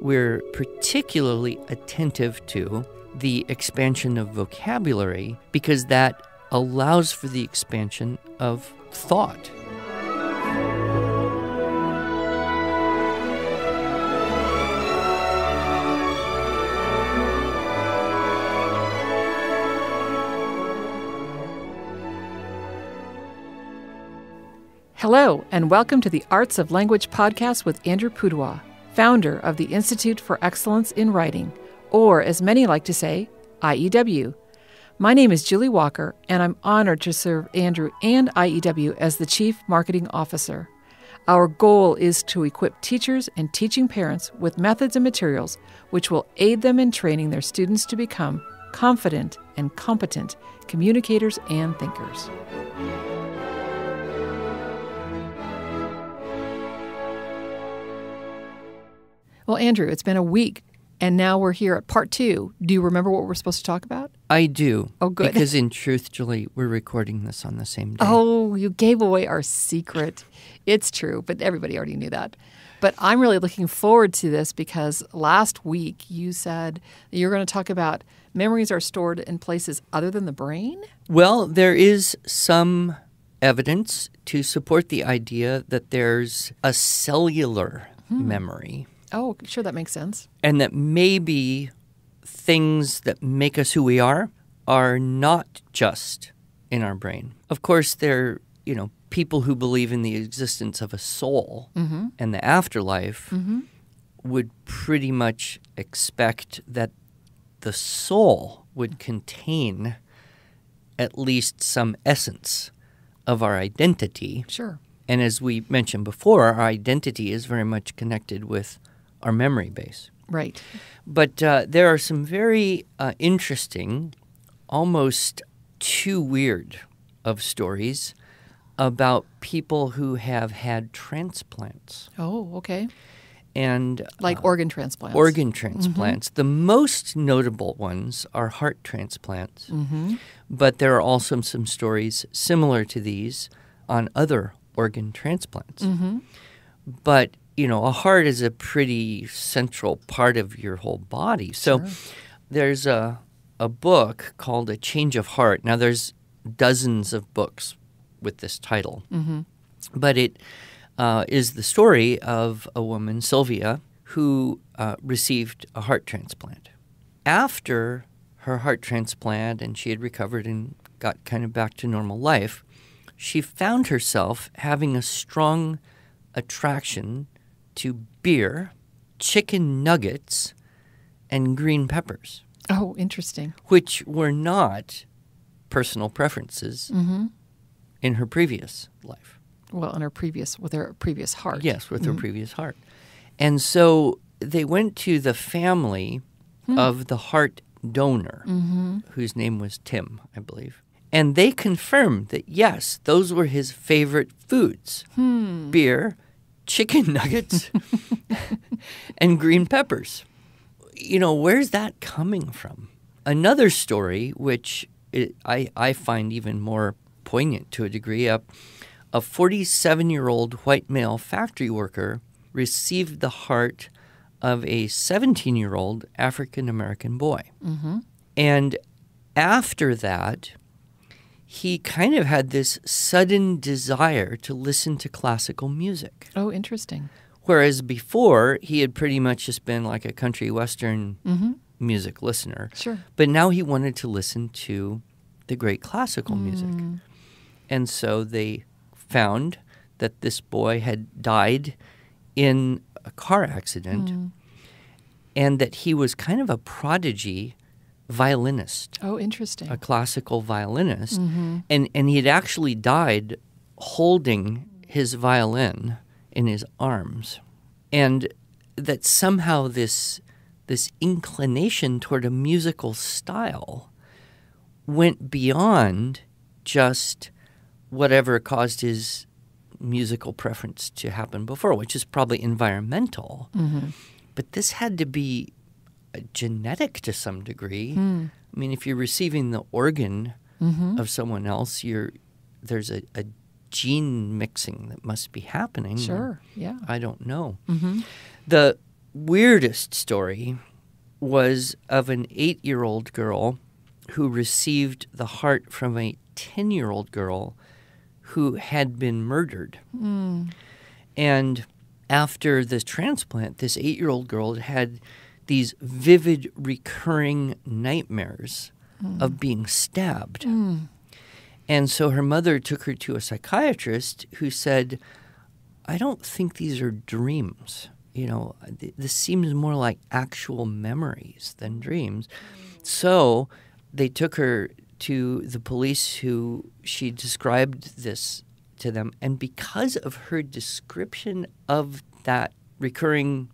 we're particularly attentive to the expansion of vocabulary because that allows for the expansion of thought. Hello, and welcome to the Arts of Language podcast with Andrew Pudewa, founder of the Institute for Excellence in Writing, or as many like to say, IEW. My name is Julie Walker, and I'm honored to serve Andrew and IEW as the Chief Marketing Officer. Our goal is to equip teachers and teaching parents with methods and materials which will aid them in training their students to become confident and competent communicators and thinkers. Well, Andrew, it's been a week, and now we're here at part two. Do you remember what we're supposed to talk about? I do. Oh, good. Because in truth, Julie, we're recording this on the same day. Oh, you gave away our secret. It's true, but everybody already knew that. But I'm really looking forward to this because last week you said you're going to talk about memories are stored in places other than the brain. Well, there is some evidence to support the idea that there's a cellular hmm. memory Oh, sure, that makes sense. and that maybe things that make us who we are are not just in our brain. Of course, there, you know, people who believe in the existence of a soul mm-hmm. and the afterlife mm-hmm. would pretty much expect that the soul would contain at least some essence of our identity. Sure. And as we mentioned before, our identity is very much connected with our memory base. Right. But uh, there are some very uh, interesting, almost too weird of stories about people who have had transplants Oh, okay. and Like organ transplants. organ transplants. The most notable ones are heart transplants, but there are also some stories similar to these on other organ transplants. But you know, a heart is a pretty central part of your whole body. So there's a a book called A Change of Heart. Now there's dozens of books with this title, but it uh, is the story of a woman, Sylvia, who uh, received a heart transplant. After her heart transplant and she had recovered and got kind of back to normal life, she found herself having a strong attraction to beer, chicken nuggets, and green peppers, Oh, interesting. which were not personal preferences mm-hmm. in her previous life. Well, in her previous, with her previous heart. Yes, with her mm-hmm. previous heart. And so they went to the family hmm. of the heart donor, mm-hmm. whose name was Tim, I believe. And they confirmed that, yes, those were his favorite foods hmm. beer, chicken nuggets, and green peppers. You know, where's that coming from? Another story, which it, I, I find even more poignant to a degree, a, a 47 year old white male factory worker received the heart of a 17 year old African American boy. Mm-hmm. And after that, he kind of had this sudden desire to listen to classical music. Oh, interesting. Whereas before, he had pretty much just been like a country western mm-hmm. music listener. Sure. But now he wanted to listen to the great classical music. Mm. And so they found that this boy had died in a car accident mm. and that he was kind of a prodigy violinist Oh, interesting. a classical violinist, mm-hmm. and and he had actually died holding his violin in his arms, and that somehow this this inclination toward a musical style went beyond just whatever caused his musical preference to happen before, which is probably environmental. Mm-hmm. But this had to be genetic to some degree. Hmm. I mean, if you're receiving the organ mm-hmm. of someone else, you're there's a, a gene mixing that must be happening. Sure. Yeah. I don't know. Mm-hmm. The weirdest story was of an eight year old girl who received the heart from a 10 year old girl who had been murdered. Hmm. And after this transplant, this eight year old girl had these vivid, recurring nightmares hmm. of being stabbed. Hmm. And so her mother took her to a psychiatrist who said, I don't think these are dreams. You know, th- this seems more like actual memories than dreams. So they took her to the police who she described this to them. And because of her description of that recurring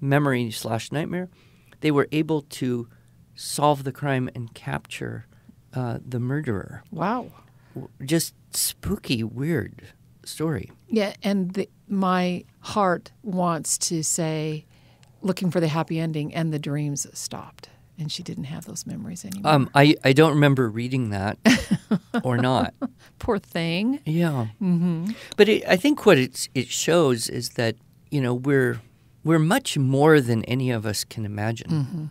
memory slash nightmare, they were able to solve the crime and capture uh, the murderer. Wow. Just spooky, weird story. Yeah, and the, my heart wants to say, looking for the happy ending, and the dreams stopped, and she didn't have those memories anymore. Um, I, I don't remember reading that or not. Poor thing. Yeah. Mm-hmm. But it, I think what it's, it shows is that you know we're we're much more than any of us can imagine,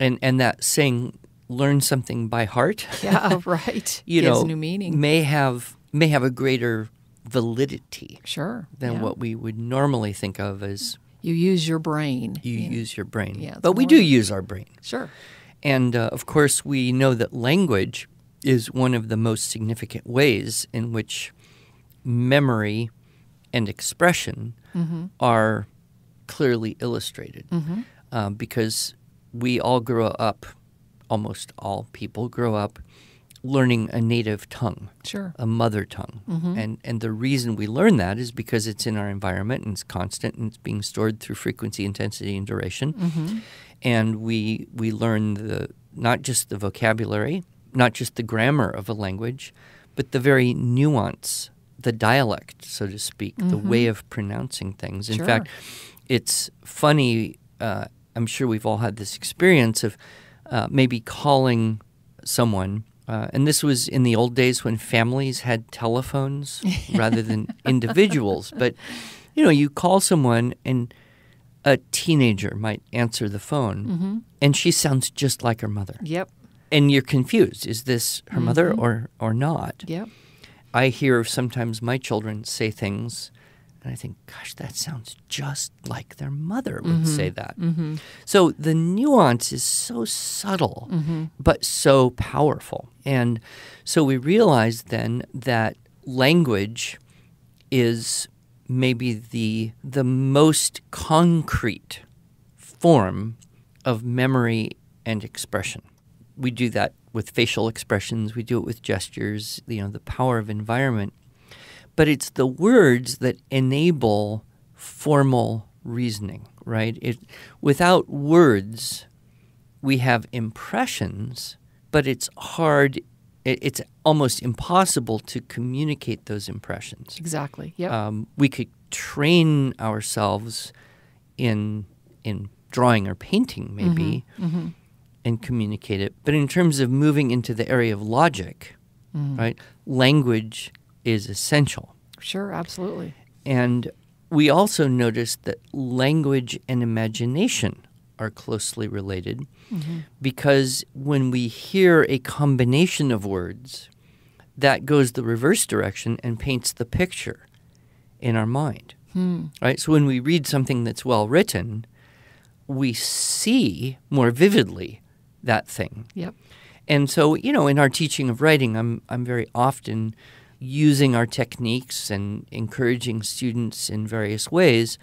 and and that saying "learn something by heart," Yeah, right. you Gives know, new meaning. may have may have a greater validity Sure. than yeah. what we would normally think of as you use your brain. you Yeah. use your brain. Yeah, but we do than- use our brain. Sure. And uh, of course, we know that language is one of the most significant ways in which memory and expression are clearly illustrated. Uh, because we all grow up, almost all people grow up learning a native tongue Sure. a mother tongue. Mm-hmm. And and the reason we learn that is because it's in our environment and it's constant and it's being stored through frequency, intensity, and duration. Mm-hmm. And we we learn the not just the vocabulary, not just the grammar of a language, but the very nuance, the dialect, so to speak, the way of pronouncing things. In Sure. fact, it's funny. Uh, I'm sure we've all had this experience of uh, maybe calling someone. Uh, and this was in the old days when families had telephones rather than individuals. But, you know, you call someone and a teenager might answer the phone and she sounds just like her mother. Yep. And you're confused. Is this her mother or, or not? Yep. I hear sometimes my children say things, and I think, gosh, that sounds just like their mother would mm-hmm. say that. Mm-hmm. So the nuance is so subtle, mm-hmm. but so powerful. And so we realize then that language is maybe the the most concrete form of memory and expression. We do that with facial expressions, we do it with gestures, you know, the power of environment. But it's the words that enable formal reasoning, right? It, without words, we have impressions, but it's hard, it, it's almost impossible to communicate those impressions. Exactly. Yep. Um, we could train ourselves in in drawing or painting, maybe, mm-hmm, mm-hmm. and communicate it. But in terms of moving into the area of logic, mm. right, language is essential. sure. Absolutely. And we also noticed that language and imagination are closely related mm-hmm. because when we hear a combination of words, that goes the reverse direction and paints the picture in our mind. Hmm. Right? So when we read something that's well written, we see more vividly that thing. Yep. And so, you know, in our teaching of writing, I'm I'm very often using our techniques and encouraging students in various ways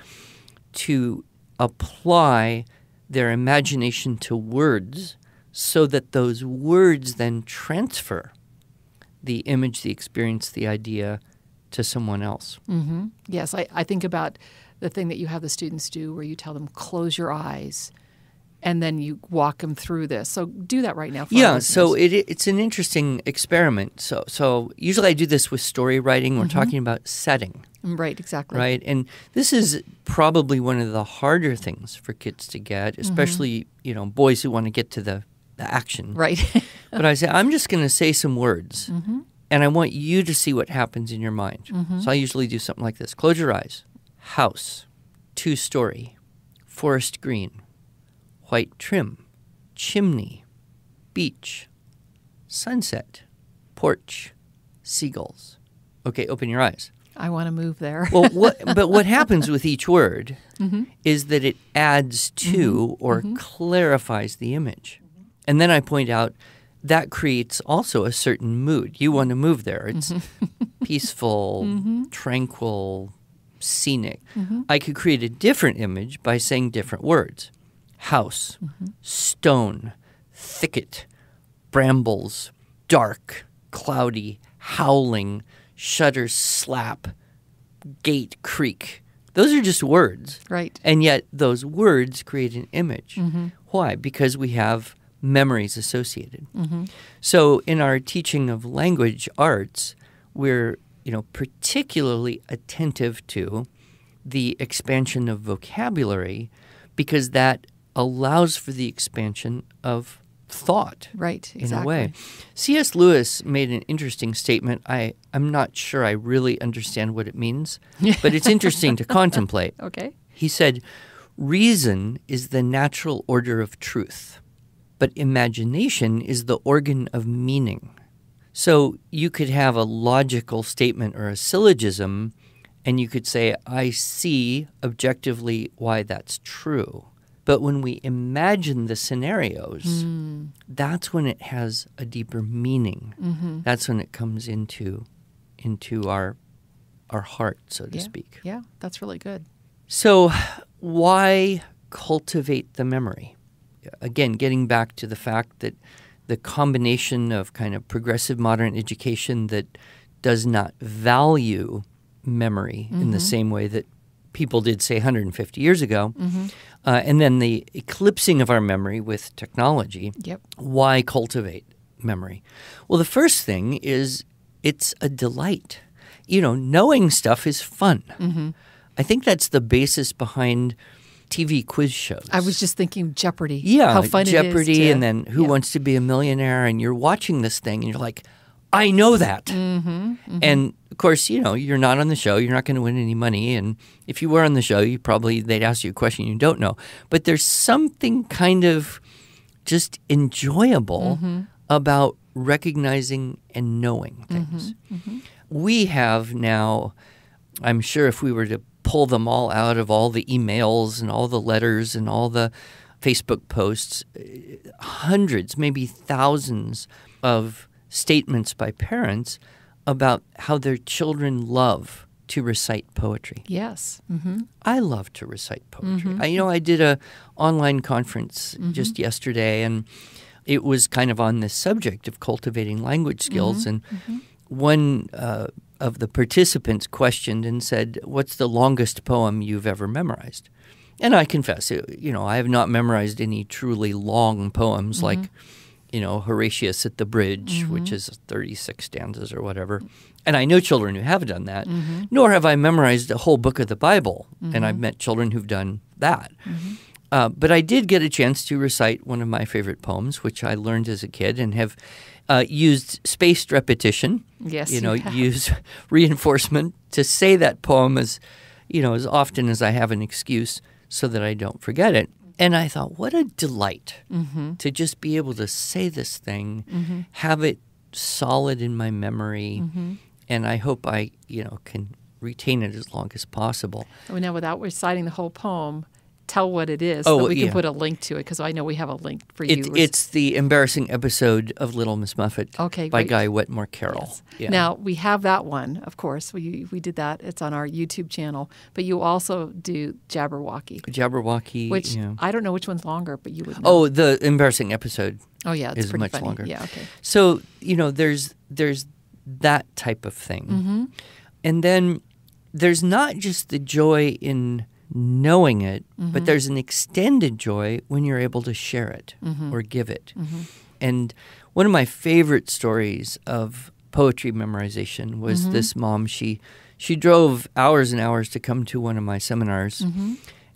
to apply their imagination to words so that those words then transfer the image, the experience, the idea to someone else. hmm Yes, I, I think about the thing that you have the students do where you tell them close your eyes and then you walk them through this. So do that right now. Yeah, so it, it's an interesting experiment. So, so usually I do this with story writing. We're mm-hmm. talking about setting. Mm, right, exactly. right? And this is probably one of the harder things for kids to get, mm-hmm. especially you know boys who want to get to the, the action. Right. but I say I'm just going to say some words, mm-hmm. and I want you to see what happens in your mind. So I usually do something like this: close your eyes. House, two story, forest green, white trim, chimney, beach, sunset, porch, seagulls. Okay, open your eyes. I want to move there. Well, what, but what happens with each word mm-hmm. is that it adds to mm-hmm. or mm-hmm. clarifies the image. And then I point out that creates also a certain mood. You want to move there. It's peaceful, tranquil, scenic. I could create a different image by saying different words house, stone, thicket, brambles, dark, cloudy, howling, shutters slap, gate creak. Those are just words. right. And yet those words create an image. Mm-hmm. Why? Because we have memories associated. Mm-hmm. So in our teaching of language arts, we're, you know, particularly attentive to the expansion of vocabulary because that allows for the expansion of thought Right. in a way. C.S. Lewis made an interesting statement. I, I'm not sure I really understand what it means, but it's interesting to contemplate. Okay. He said, Reason is the natural order of truth, but imagination is the organ of meaning. So you could have a logical statement or a syllogism, and you could say, I see objectively why that's true. But when we imagine the scenarios, hmm. that's when it has a deeper meaning. Mm-hmm. That's when it comes into into our our heart, so to Yeah. speak. Yeah, that's really good. So, why cultivate the memory? Again, getting back to the fact that the combination of kind of progressive modern education that does not value memory in the mm-hmm. same way that people did, say, 150 years ago, uh, and then the eclipsing of our memory with technology Yep. why cultivate memory? Well, the first thing is it's a delight. You know, knowing stuff is fun. Mm-hmm. I think that's the basis behind TV quiz shows. I was just thinking Jeopardy. yeah, How fun Jeopardy, it is. to- and then Who yeah. Wants to Be a Millionaire, and you're watching this thing, and you're like, I know that. Mm-hmm, And of course, you know, you're not on the show. You're not going to win any money. And if you were on the show, you probably they'd ask you a question you don't know. But there's something kind of just enjoyable Mm-hmm. about recognizing and knowing Mm-hmm, things. We have now, I'm sure if we were to pull them all out of all the emails and all the letters and all the Facebook posts, hundreds, maybe thousands of statements by parents about how their children love to recite poetry. Yes. Mm-hmm. I love to recite poetry. Mm-hmm. I, you know, I did a online conference mm-hmm. just yesterday, and it was kind of on this subject of cultivating language skills. Mm-hmm. And one uh, of the participants questioned and said, "What's the longest poem you've ever memorized?" And I confess, you know, I have not memorized any truly long poems like, you know, Horatius at the Bridge, which is 36 stanzas or whatever. And I know children who have done that, nor have I memorized a whole book of the Bible. And I've met children who've done that. Uh, but I did get a chance to recite one of my favorite poems, which I learned as a kid and have uh, used spaced repetition. Yes, You you know, have. use reinforcement to say that poem as, you know, as often as I have an excuse so that I don't forget it. And I thought, what a delight Mm-hmm. to just be able to say this thing, have it solid in my memory, Mm-hmm. and I hope I, you know, can retain it as long as possible. Oh, now, without reciting the whole poem, tell what it is Oh, so we can put a link to it because I know we have a link for you. it's the embarrassing episode of Little Miss Muffet Okay, by great. Guy Wetmore Carryl. Yes. Yeah. Now we have that one, of course. We we did that. It's on our YouTube channel. But you also do Jabberwocky, Jabberwocky. which yeah. I don't know which one's longer, but you would. Know. Oh, the embarrassing episode oh yeah, it's is pretty much funny. longer. Yeah, okay. So you know, there's there's that type of thing, Mm-hmm. and then there's not just the joy in knowing it, Mm-hmm. but there's an extended joy when you're able to share it Mm-hmm. or give it. And one of my favorite stories of poetry memorization was Mm-hmm. this mom. She she drove hours and hours to come to one of my seminars. Mm-hmm.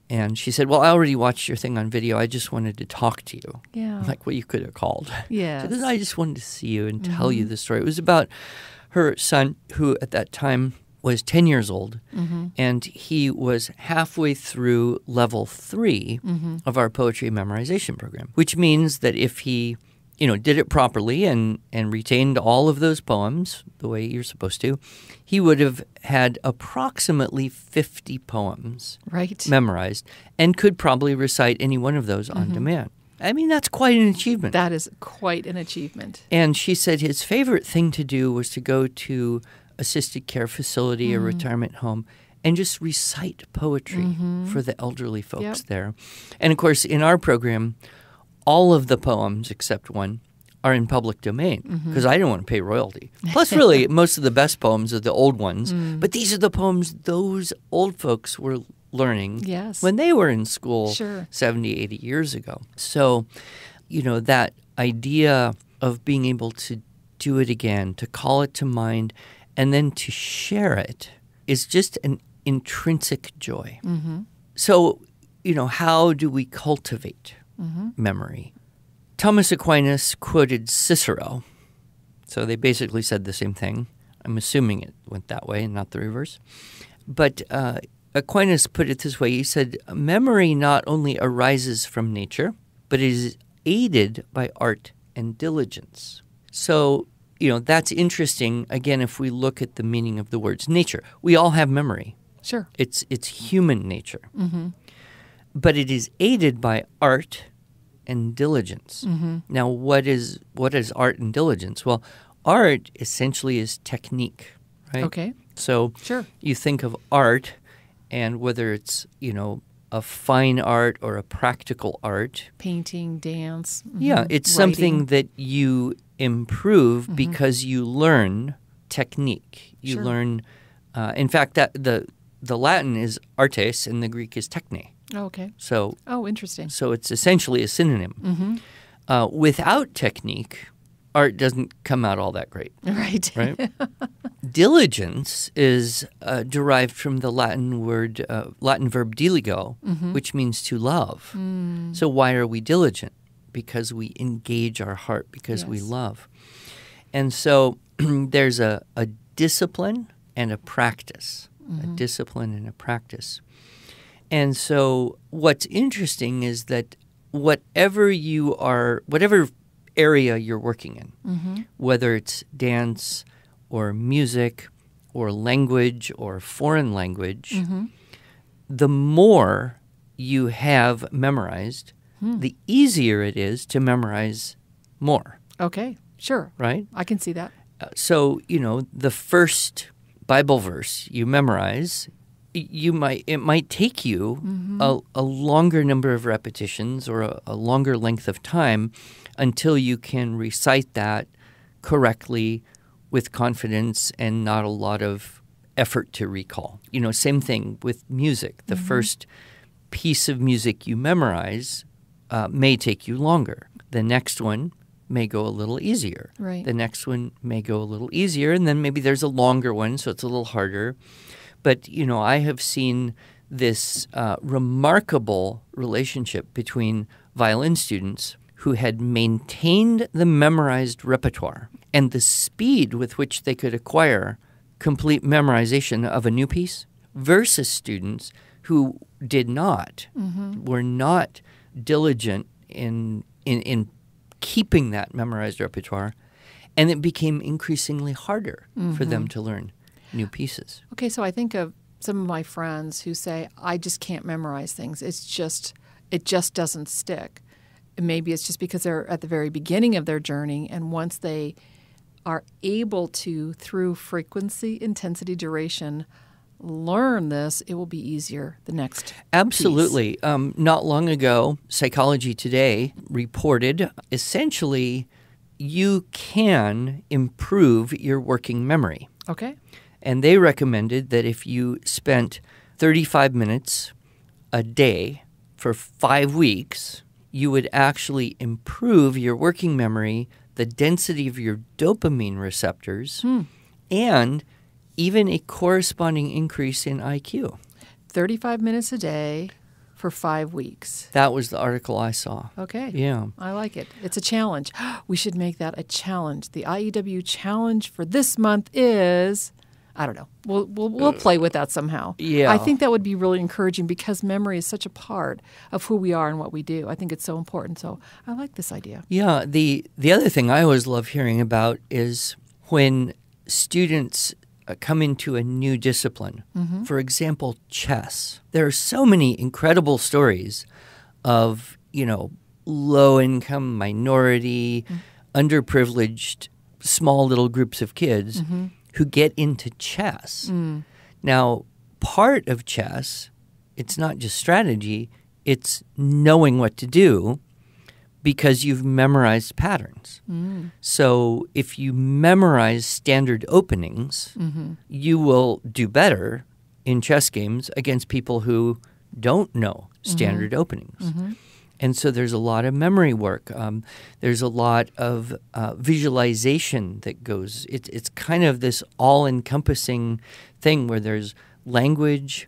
And she said, "Well, I already watched your thing on video. I just wanted to talk to you." Yeah. I'm like, well, you could have called. Yeah. Goes, I just wanted to see you and tell Mm-hmm. you the story. It was about her son, who at that time was 10 years old, mm-hmm. and he was halfway through level 3 mm-hmm. of our poetry memorization program, which means that if he you know, did it properly and, and retained all of those poems the way you're supposed to, he would have had approximately 50 poems Right. memorized and could probably recite any one of those on mm-hmm. demand. I mean, that's quite an achievement. That is quite an achievement. And she said his favorite thing to do was to go to assisted care facility or mm-hmm. retirement home and just recite poetry mm-hmm. for the elderly folks Yep. there. And of course, in our program, all of the poems except one are in public domain mm-hmm. because I don't want to pay royalty. Plus, really, most of the best poems are the old ones, mm. but these are the poems those old folks were learning Yes. when they were in school Sure. 70, 80 years ago. So, you know, that idea of being able to do it again, to call it to mind, and then to share it is just an intrinsic joy. So, you know, how do we cultivate memory? Thomas Aquinas quoted Cicero. So they basically said the same thing. I'm assuming it went that way and not the reverse. But uh, Aquinas put it this way he said, Memory not only arises from nature, but is aided by art and diligence. So, you know, that's interesting. Again, if we look at the meaning of the words nature, we all have memory. Sure. It's it's human nature, but it is aided by art and diligence. Now, what is what is art and diligence? Well, art essentially is technique, right? Okay. So Sure. you think of art, and whether it's you know a fine art or a practical art, Painting, dance. yeah, mhm, it's something that you improve because you learn technique. You Sure. learn, uh, in fact, that the the Latin is artes and the Greek is techne. Oh, okay. So Oh, interesting. so it's essentially a synonym. Mm-hmm. Uh, without technique, art doesn't come out all that great. Right. Right. Diligence is uh, derived from the Latin word, uh, Latin verb diligo, which means to love. So why are we diligent? Because we engage our heart, because we love. And so there's a, a discipline and a practice, a mm-hmm. discipline and a practice. And so what's interesting is that whatever you are, whatever area you're working in, mm-hmm. whether it's dance or music or language or foreign language, mm-hmm. the more you have memorized, Hmm. the easier it is to memorize more, Okay. Sure. right? I can see that. Uh, so you know the first bible verse you memorize you might it might take you mm-hmm. a, a longer number of repetitions or a, a longer length of time until you can recite that correctly with confidence and not a lot of effort to recall you know same thing with music the mm-hmm. first piece of music you memorize uh, may take you longer the next one may go a little easier Right. the next one may go a little easier, and then maybe there's a longer one, so it's a little harder. But, you know, I have seen this uh, remarkable relationship between violin students who had maintained the memorized repertoire and the speed with which they could acquire complete memorization of a new piece versus students who did not, were not diligent in, in, in keeping that memorized repertoire, and it became increasingly harder for them mm-hmm. to learn new pieces. Okay, so I think of some of my friends who say, I just can't memorize things. It's just, it just doesn't stick. Maybe it's just because they're at the very beginning of their journey, and once they are able to, through frequency, intensity, duration, learn this, it will be easier the next. Absolutely. Um, not long ago, Psychology Today reported essentially you can improve your working memory. Okay. And they recommended that if you spent 35 minutes a day for five weeks, you would actually improve your working memory, the density of your dopamine receptors, and even a corresponding increase in IQ. 35 minutes a day for five weeks. That was the article I saw. Okay. Yeah. I like it. It's a challenge. We should make that a challenge. The IEW challenge for this month is I don't know. We'll we'll, we'll play with that somehow. Yeah. I think that would be really encouraging because memory is such a part of who we are and what we do. I think it's so important. So I like this idea. Yeah, the the other thing I always love hearing about is when students uh, come into a new discipline. Mm-hmm. For example, chess. There are so many incredible stories of, you know, low income minority, mm-hmm. underprivileged small little groups of kids mm-hmm. who get into chess. Mm. Now, part of chess, it's not just strategy, it's knowing what to do because you've memorized patterns. So if you memorize standard openings, you will do better in chess games against people who don't know standard openings. And so there's a lot of memory work. Um, there's a lot of uh, visualization that goes. It's it's kind of this all-encompassing thing where there's language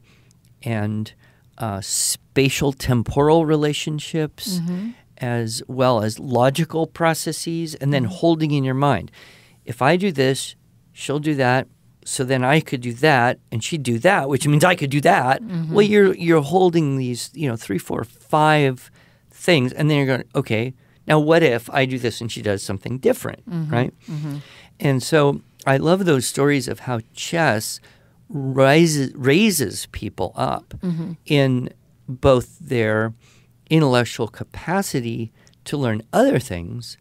and uh, spatial temporal relationships, as well as logical processes, and then mm. holding in your mind. If I do this, she'll do that. So then I could do that, and she'd do that, which means I could do that. Mm-hmm. Well, you're you're holding these, you know, three, four, five things, and then you're going, okay, now what if I do this and she does something different, mm-hmm. right? Mm-hmm. And so I love those stories of how chess rises raises people up in both their intellectual capacity to learn other things,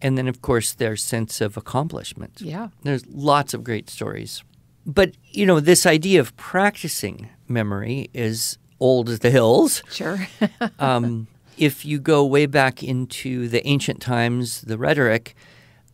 and then of course their sense of accomplishment. Yeah. There's lots of great stories. But, you know, this idea of practicing memory is old as the hills. Sure. Um, if you go way back into the ancient times, the rhetoric,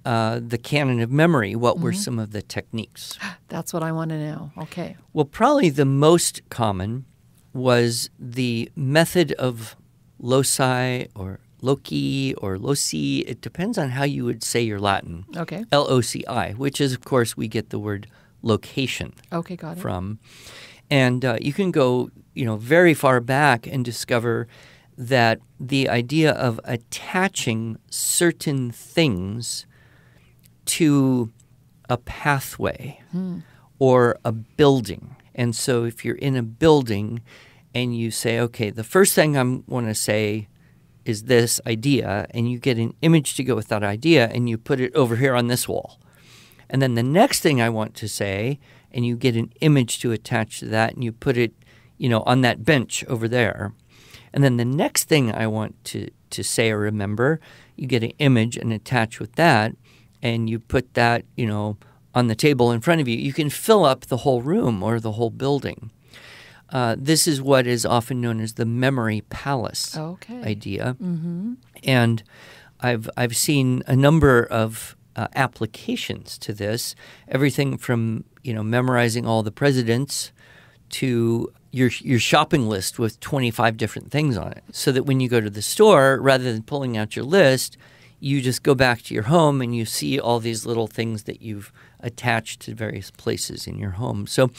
uh, the canon of memory, what were some of the techniques? That's what I want to know. Okay. Well, probably the most common was the method of loci or loci or loci. It depends on how you would say your Latin. Okay. L O C I, which is, of course, we get the word location Okay, got it. from. And uh, you can go, you know, very far back and discover that the idea of attaching certain things to a pathway or a building. And so if you're in a building and you say, okay, the first thing I'm want to say is this idea, and you get an image to go with that idea, and you put it over here on this wall. And then the next thing I want to say, and you get an image to attach to that, and you put it, you know, on that bench over there. And then the next thing I want to, to say or remember, you get an image and attach with that, and you put that, you know, on the table in front of you. You can fill up the whole room or the whole building. Uh, this is what is often known as the memory palace Okay. idea. And I've I've seen a number of uh, applications to this. Everything from you know memorizing all the presidents to your your shopping list with 25 different things on it, so that when you go to the store, rather than pulling out your list, you just go back to your home and you see all these little things that you've attached to various places in your home. So,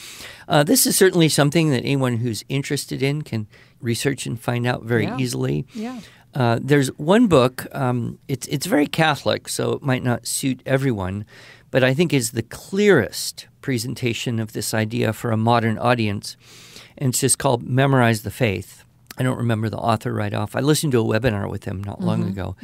uh, this is certainly something that anyone who's interested in can research and find out very Yeah. easily. Yeah. Uh, there's one book. Um, it's it's very Catholic, so it might not suit everyone, but I think is the clearest presentation of this idea for a modern audience, and it's just called "Memorize the Faith." I don't remember the author right off. I listened to a webinar with him not long ago,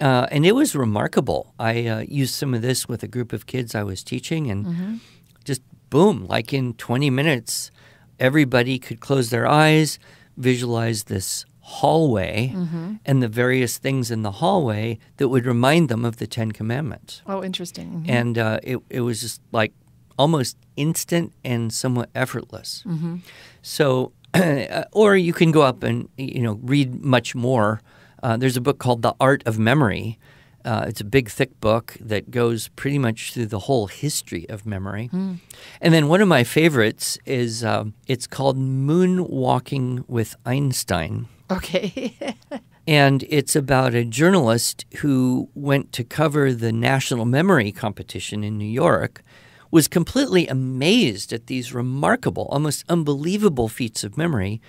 uh, and it was remarkable. I uh, used some of this with a group of kids I was teaching, and just boom, like in 20 minutes, everybody could close their eyes, visualize this hallway and the various things in the hallway that would remind them of the Ten Commandments. Oh, interesting. Mhm. And uh, it, it was just like almost instant and somewhat effortless. So, or you can go up and you know read much more. Uh, there's a book called The Art of Memory. Uh, it's a big, thick book that goes pretty much through the whole history of memory. And then one of my favorites is um, it's called Moonwalking with Einstein. Okay. And it's about a journalist who went to cover the National Memory Competition in New York, was completely amazed at these remarkable, almost unbelievable feats of memory.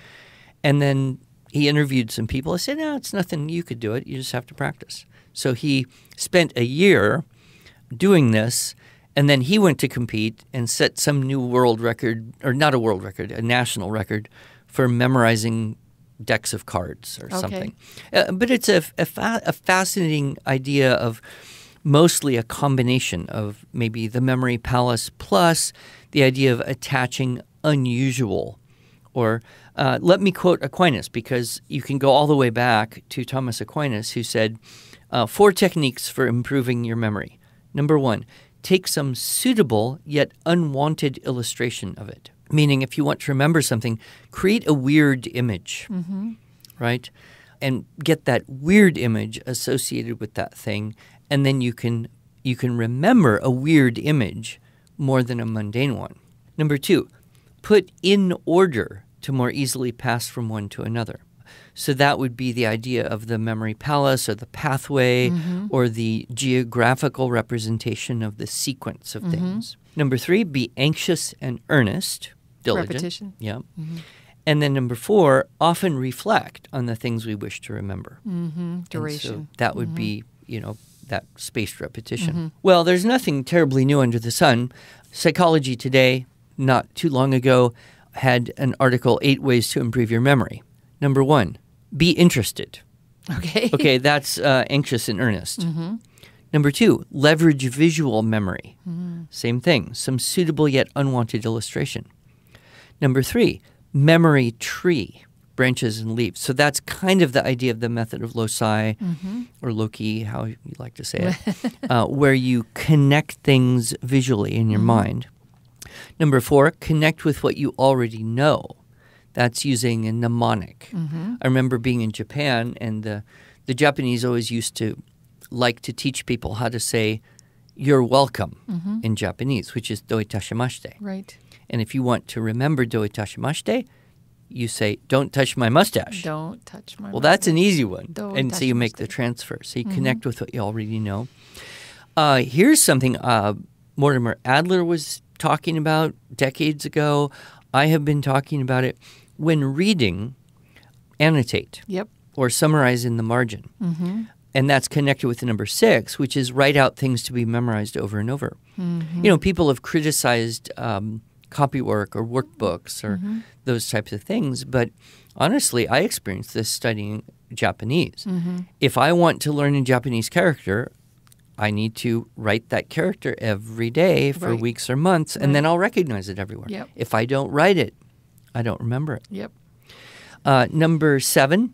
And then he interviewed some people. I said, No, it's nothing. You could do it. You just have to practice. So he spent a year doing this And then he went to compete and set some new world record, or not a world record, a national record for memorizing decks of cards or Okay. something. Uh, but it's a, a, fa- a fascinating idea of mostly a combination of maybe the memory palace plus the idea of attaching unusual or uh, let me quote Aquinas because you can go all the way back to Thomas Aquinas, who said, uh, Four techniques for improving your memory. Number one, take some suitable yet unwanted illustration of it. Meaning, if you want to remember something, create a weird image, right? And get that weird image associated with that thing, and then you can you can remember a weird image more than a mundane one. Number two, put in order to more easily pass from one to another. So that would be the idea of the memory palace or the pathway mm-hmm. or the geographical representation of the sequence of mm-hmm. things. Number three, be anxious and earnest, diligent. Repetition. Yeah. Mm-hmm. And then number four, often reflect on the things we wish to remember. Mm-hmm. And so Duration. that would be, you know, that spaced repetition. Mm-hmm. Well, there's nothing terribly new under the sun. Psychology Today, not too long ago, had an article, Eight Ways to Improve Your Memory. Number one, be interested. Okay. Okay, that's uh, anxious and earnest. Mm-hmm. Number two, leverage visual memory. Mm-hmm. Same thing, some suitable yet unwanted illustration. Number three, memory tree, branches and leaves. So that's kind of the idea of the method of loci mm-hmm. or loci, how you like to say it, uh, where you connect things visually in your mm-hmm. mind. Number four, connect with what you already know. That's using a mnemonic. Mm-hmm. I remember being in Japan, and the, the Japanese always used to like to teach people how to say, you're welcome in Japanese, which is doitashimashite. Right. And if you want to remember doitashimashite, you say, don't touch my mustache. Don't touch my Well, that's an easy one. Don't and so you make the transfer. So you connect with what you already know. Uh, here's something uh, Mortimer Adler was talking about decades ago. I have been talking about it. When reading, annotate Yep. or summarize in the margin. And that's connected with number six, which is write out things to be memorized over and over. You know, people have criticized um, copywork or workbooks or those types of things, but honestly, I experienced this studying Japanese. If I want to learn a Japanese character, I need to write that character every day for Right. weeks or months, and then I'll recognize it everywhere. Yep. If I don't write it, I don't remember it. Yep. Uh, number seven,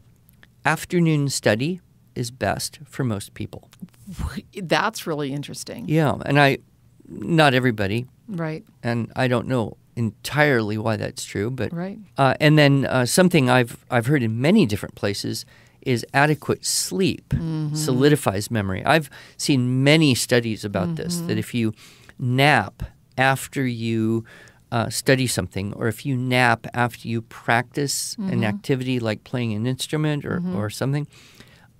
afternoon study is best for most people. That's really interesting. Yeah, and I, not everybody, Right. and I don't know entirely why that's true, but Right. uh, and then uh, something I've I've heard in many different places is adequate sleep solidifies memory. I've seen many studies about this that if you nap after you uh, study something, or if you nap after you practice an activity like playing an instrument or, or something,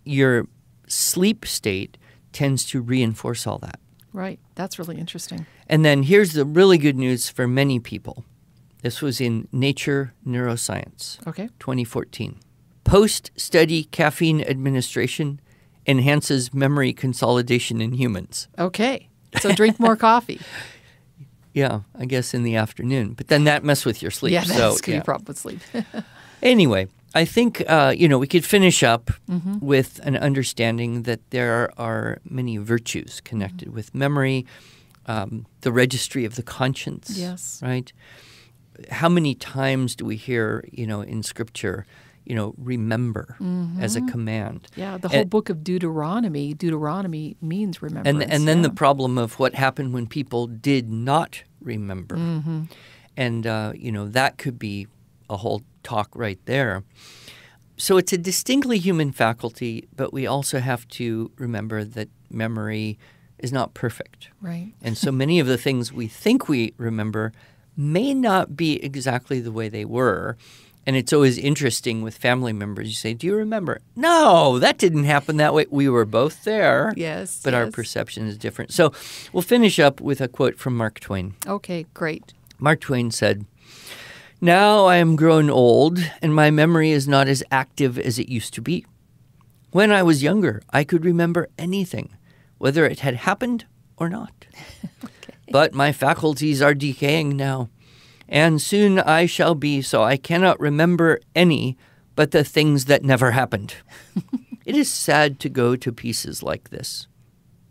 your sleep state tends to reinforce all that. Right. That's really interesting. And then here's the really good news for many people. This was in Nature Neuroscience, Okay. 2014. Post study caffeine administration enhances memory consolidation in humans. Okay. So drink more coffee. Yeah, I guess in the afternoon. But then that mess with your sleep. yeah, that's so, be yeah. a problem with sleep. Anyway, I think uh, you know we could finish up Mm-hmm. with an understanding that there are many virtues connected Mm-hmm. with memory, um, the registry of the conscience. Yes. Right. How many times do we hear you know in Scripture, you know, remember as a command? Yeah, the whole And- book of Deuteronomy, Deuteronomy means remember. and and then the problem of what happened when people did not remember, Mm-hmm. and uh, you know that could be a whole talk right there. So it's a distinctly human faculty, but we also have to remember that memory is not perfect, right. and so many of the things we think we remember may not be exactly the way they were. And it's always interesting with family members. You say, "Do you remember?" No, that didn't happen that way. We were both there Yes. but our perception is different. So we'll finish up with a quote from Mark Twain. Okay, great. Mark Twain said, Now I am grown old, and my memory is not as active as it used to be. When I was younger, I could remember anything, whether it had happened or not. but my faculties are decaying now, and soon I shall be, so I cannot remember any but the things that never happened. it is sad to go to pieces like this,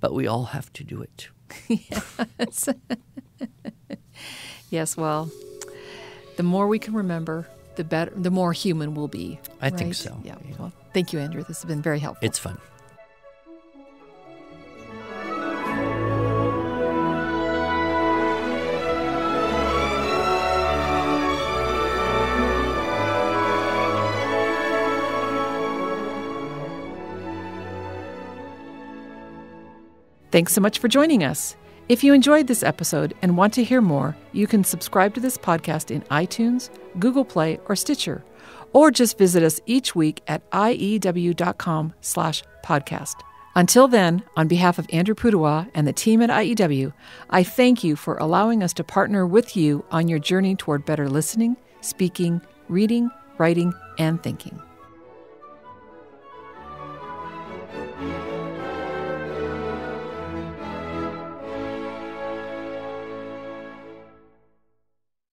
but we all have to do it. yes. yes, well, the more we can remember, the better the more human we'll be. I think right? so. Yeah. Well, thank you, Andrew. This has been very helpful. It's fun. Thanks so much for joining us. If you enjoyed this episode and want to hear more, you can subscribe to this podcast in iTunes, Google Play, or Stitcher, or just visit us each week at iew.com slash podcast. Until then, on behalf of Andrew Pudewa and the team at IEW, I thank you for allowing us to partner with you on your journey toward better listening, speaking, reading, writing, and thinking.